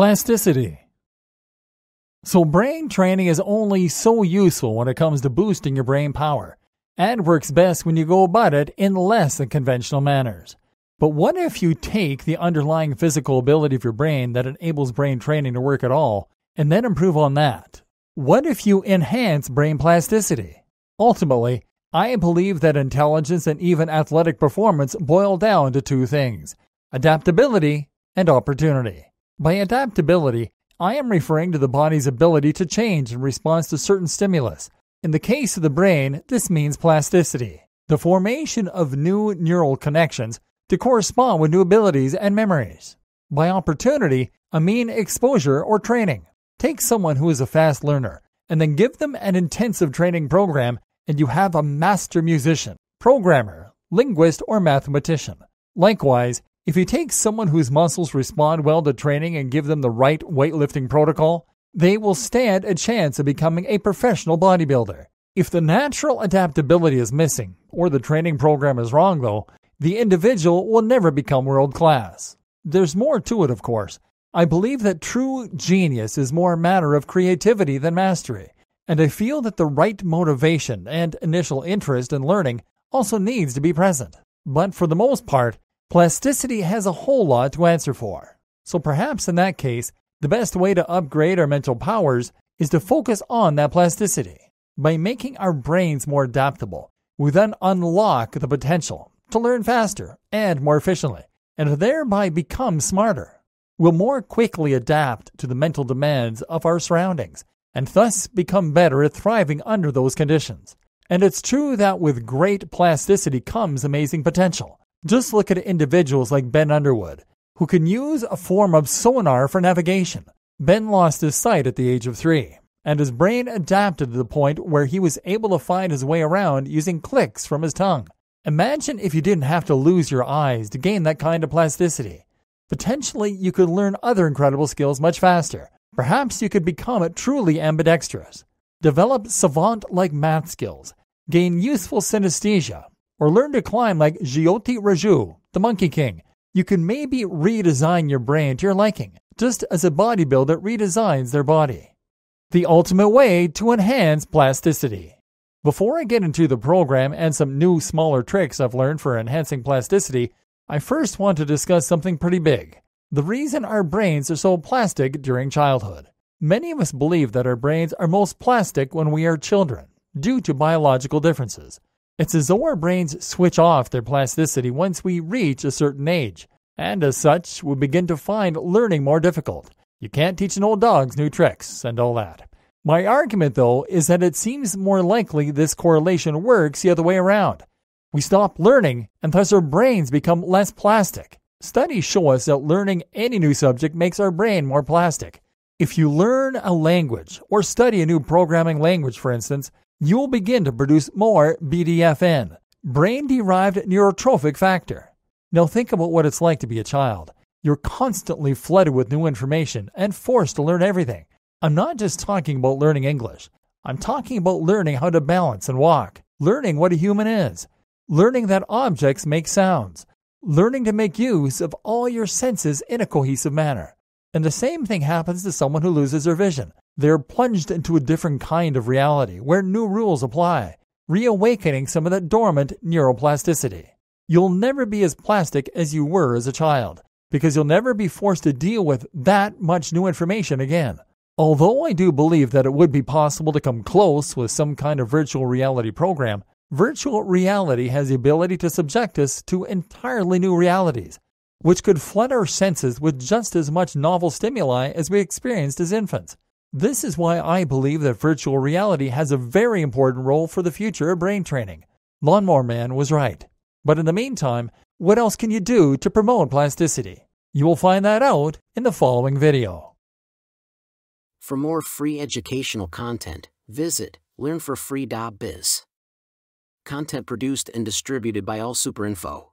Plasticity. So, brain training is only so useful when it comes to boosting your brain power, and works best when you go about it in less than conventional manners. But what if you take the underlying physical ability of your brain that enables brain training to work at all, and then improve on that? What if you enhance brain plasticity? Ultimately, I believe that intelligence and even athletic performance boil down to two things adaptability and opportunity. By adaptability, I am referring to the body's ability to change in response to certain stimulus. In the case of the brain, this means plasticity, the formation of new neural connections to correspond with new abilities and memories. By opportunity, I mean exposure or training. Take someone who is a fast learner and then give them an intensive training program, and you have a master musician, programmer, linguist, or mathematician. Likewise, if you take someone whose muscles respond well to training and give them the right weightlifting protocol, they will stand a chance of becoming a professional bodybuilder. If the natural adaptability is missing, or the training program is wrong, though, the individual will never become world class. There's more to it, of course. I believe that true genius is more a matter of creativity than mastery, and I feel that the right motivation and initial interest in learning also needs to be present. But for the most part, Plasticity has a whole lot to answer for. So perhaps in that case, the best way to upgrade our mental powers is to focus on that plasticity. By making our brains more adaptable, we then unlock the potential to learn faster and more efficiently, and thereby become smarter. We'll more quickly adapt to the mental demands of our surroundings, and thus become better at thriving under those conditions. And it's true that with great plasticity comes amazing potential. Just look at individuals like Ben Underwood, who can use a form of sonar for navigation. Ben lost his sight at the age of three, and his brain adapted to the point where he was able to find his way around using clicks from his tongue. Imagine if you didn't have to lose your eyes to gain that kind of plasticity. Potentially, you could learn other incredible skills much faster. Perhaps you could become truly ambidextrous, develop savant like math skills, gain useful synesthesia, or learn to climb like Jyoti Raju, the Monkey King. You can maybe redesign your brain to your liking, just as a bodybuilder redesigns their body. The ultimate way to enhance plasticity. Before I get into the program and some new smaller tricks I've learned for enhancing plasticity, I first want to discuss something pretty big. The reason our brains are so plastic during childhood. Many of us believe that our brains are most plastic when we are children, due to biological differences. It's as though our brains switch off their plasticity once we reach a certain age, and as such, we begin to find learning more difficult. You can't teach an old dog new tricks and all that. My argument, though, is that it seems more likely this correlation works the other way around. We stop learning, and thus our brains become less plastic. Studies show us that learning any new subject makes our brain more plastic. If you learn a language, or study a new programming language, for instance, you will begin to produce more BDFN, brain derived neurotrophic factor. Now, think about what it's like to be a child. You're constantly flooded with new information and forced to learn everything. I'm not just talking about learning English, I'm talking about learning how to balance and walk, learning what a human is, learning that objects make sounds, learning to make use of all your senses in a cohesive manner. And the same thing happens to someone who loses their vision. They're plunged into a different kind of reality where new rules apply, reawakening some of that dormant neuroplasticity. You'll never be as plastic as you were as a child because you'll never be forced to deal with that much new information again. Although I do believe that it would be possible to come close with some kind of virtual reality program, virtual reality has the ability to subject us to entirely new realities, which could flood our senses with just as much novel stimuli as we experienced as infants. This is why I believe that virtual reality has a very important role for the future of brain training. Lawnmower Man was right. But in the meantime, what else can you do to promote plasticity? You will find that out in the following video. For more free educational content, visit learnforfree.biz. Content produced and distributed by AllSuperInfo.